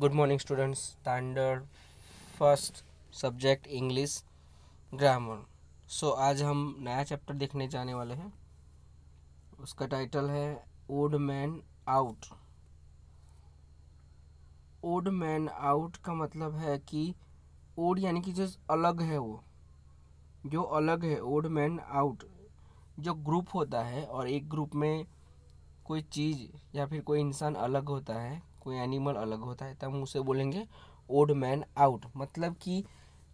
Good morning students standard first subject English grammar so आज हम नया चैप्टर देखने जाने वाले हैं। उसका टाइटल है odd man out odd man out का मतलब है कि ओड यानी कि जो अलग है वो। जो अलग है ओड मैन आउट जो ग्रुप होता है और एक ग्रुप में कोई चीज़ या फिर कोई इंसान अलग होता है कोई एनिमल अलग होता है, तब हम उसे बोलेंगे ओड मैन आउट मतलब कि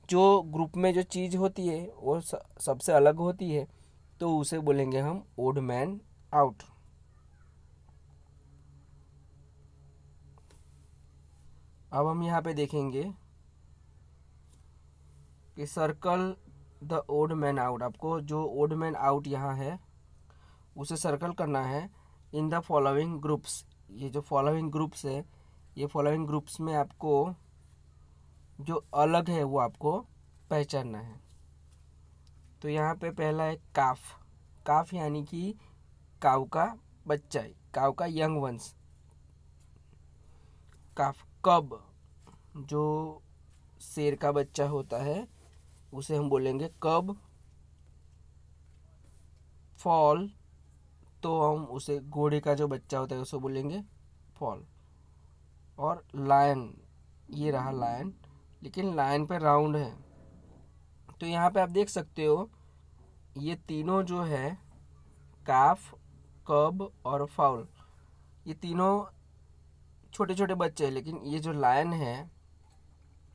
जो ग्रुप में जो चीज़ होती है, वो सबसे अलग होती है तो उसे बोलेंगे हम ओड मैन आउट अब हम यहाँ पे देखेंगे कि circle the odd man out आपको जो ओड मैन आउट यहाँ है, उसे सर्कल करना है इन द फॉलोइंग ग्रुप्स ये जो फॉलोइंग ग्रुप्स है, ये फॉलोइंग ग्रुप्स में आपको जो अलग है वो आपको पहचानना है। तो यहाँ पे पहला है काफ। काफ यानी कि काव का बच्चा काव का यंग वंश। काफ कब जो शेर का बच्चा होता है, उसे हम बोलेंगे कब? फॉल तो हम उसे घोड़े का जो बच्चा होता है, उसे बोलेंगे फॉल और लायन ये रहा लायन लेकिन लायन पे राउंड है. तो यहाँ पे आप देख सकते हो, ये तीनों जो है काफ कब और फाउल ये तीनों छोटे छोटे बच्चे हैं, लेकिन ये जो लायन है,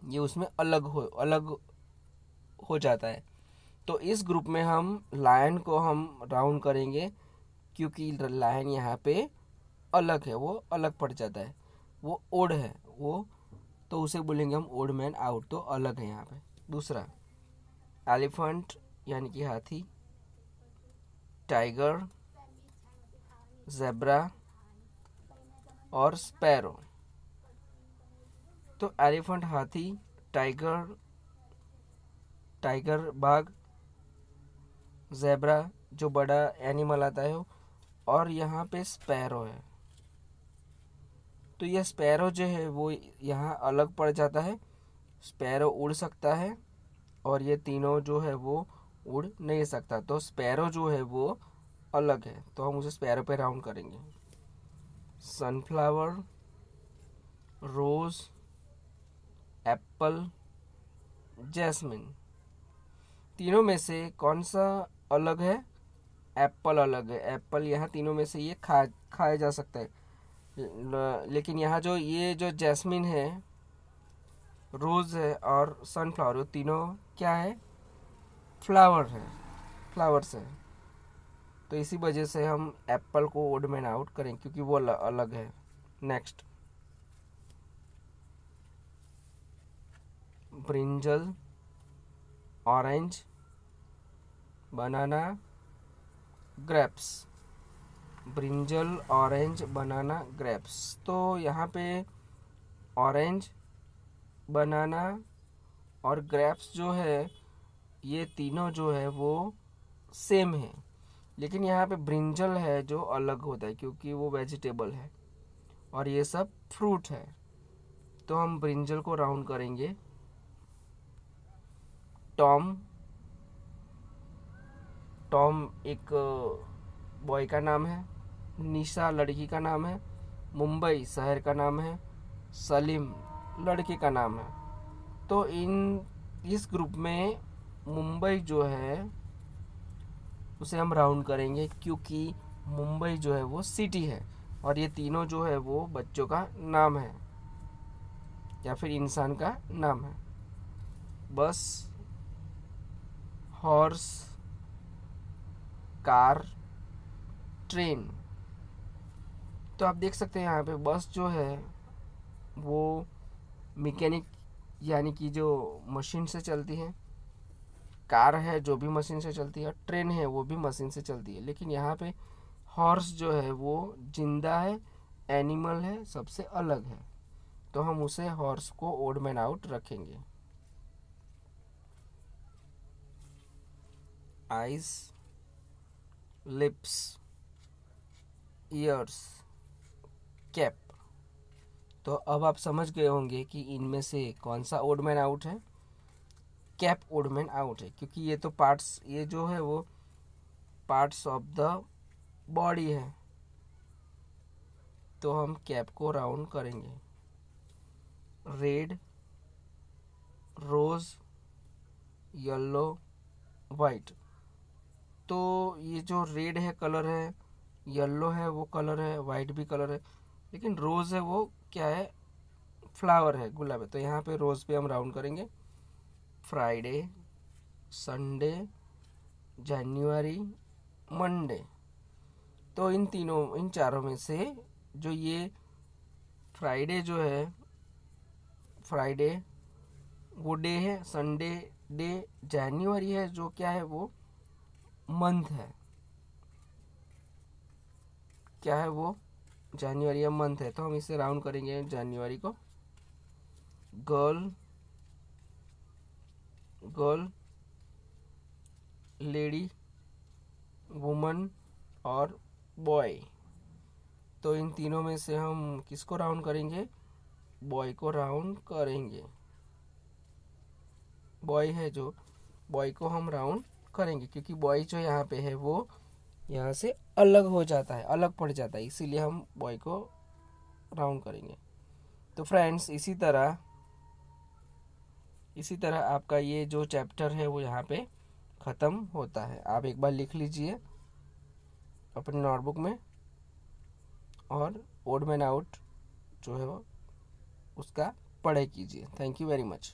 ये उसमें अलग हो अलग हो जाता है. तो इस ग्रुप में हम लायन को हम राउंड करेंगे. क्योंकि लाइन यहाँ पे अलग है, वो अलग पड़ जाता है। वो ओड है, वो तो उसे बोलेंगे हम ओड मैन आउट तो अलग है यहाँ पे। दूसरा, एलिफेंट, यानी कि हाथी, टाइगर, जेब्रा और स्पैरो। तो एलिफेंट, हाथी, टाइगर टाइगर बाघ, जेब्रा, जो बड़ा एनिमल आता है और यहाँ पे स्पैरो है। तो यह स्पैरो जो है, वो यहाँ अलग पड़ जाता है। स्पैरो उड़ सकता है और ये तीनों जो है, वो उड़ नहीं सकता। तो स्पैरो जो है, वो अलग है। तो हम उसे स्पैरो पे राउंड करेंगे। सनफ्लावर रोज एप्पल जैस्मिन तीनों में से कौन सा अलग है? एप्पल अलग है। एप्पल यहाँ तीनों में से ये खा, खाया जा सकता है। लेकिन यहाँ जो, ये जो जैस्मिन है, रोज़ है और सनफ्लावर तीनों क्या है? फ्लावर है, फ्लावर्स है। तो इसी वजह से हम एप्पल को ओड मैन आउट करें, क्योंकि वो अलग है। Next. Brinjal, orange, banana grapes brinjal orange banana grapes तो यहाँ पे ऑरेंज बनाना और ग्रेप्स जो है, ये तीनों जो है वो सेम है। लेकिन यहाँ पे ब्रिंजल है जो अलग होता है क्योंकि वो वेजिटेबल है और ये सब फ्रूट है। तो हम ब्रिंजल को राउंड करेंगे। टॉम टॉम एक बॉय का नाम है, निशा लड़की का नाम है, मुंबई शहर का नाम है, सलीम लड़के का नाम है। तो इन, इस ग्रुप में मुंबई जो है, उसे हम राउंड करेंगे क्योंकि मुंबई जो है वो सिटी है और ये तीनों जो है वो बच्चों का नाम है या फिर इंसान का नाम है। बस, हॉर्स कार ट्रेन तो आप देख सकते हैं यहाँ पे बस जो है, वो मैकेनिक यानी कि जो मशीन से चलती है, कार है जो भी मशीन से चलती है ट्रेन है वो भी मशीन से चलती है। लेकिन यहाँ पे हॉर्स जो है, वो ज़िंदा है एनिमल है, सबसे अलग है। तो हम उसे हॉर्स को ओड मैन आउट रखेंगे। आइस लिप्स ईयर्स कैप तो अब आप समझ गए होंगे कि इनमें से कौन सा ओडमैन आउट है? कैप ओडमैन आउट है, क्योंकि ये तो पार्ट्स ये जो है वो पार्ट्स ऑफ़ द बॉडी है। तो हम कैप को राउंड करेंगे। रेड रोज़ येलो वाइट तो ये जो रेड है कलर है, येलो है वो कलर है, वाइट भी कलर है, लेकिन रोज़ है वो क्या है, फ्लावर है गुलाब है। तो यहाँ पे रोज़ पे हम राउंड करेंगे। Friday, Sunday, January, Monday. तो इन तीनों, इन चारों में से जो ये फ्राइडे जो है, फ्राइडे, वो डे है, संडे डे, जनवरी है जो क्या है वो मंथ है। क्या है वो? जनवरी या मंथ है। तो हम इसे राउंड करेंगे जनवरी को। गर्ल गर्ल लेडी वुमन और बॉय तो इन तीनों में से हम किसको राउंड करेंगे? बॉय को राउंड करेंगे। बॉय है जो। बॉय को हम राउंड करेंगे, क्योंकि बॉय जो यहाँ पे है वो यहाँ से अलग हो जाता है, अलग पड़ जाता है, इसीलिए हम बॉय को राउंड करेंगे। तो फ्रेंड्स इसी तरह इसी तरह आपका ये जो चैप्टर है वो यहाँ पे ख़त्म होता है। आप एक बार लिख लीजिए अपने नोटबुक में और ओड मैन आउट जो है वो, उसका पढ़ाई कीजिए। Thank you very much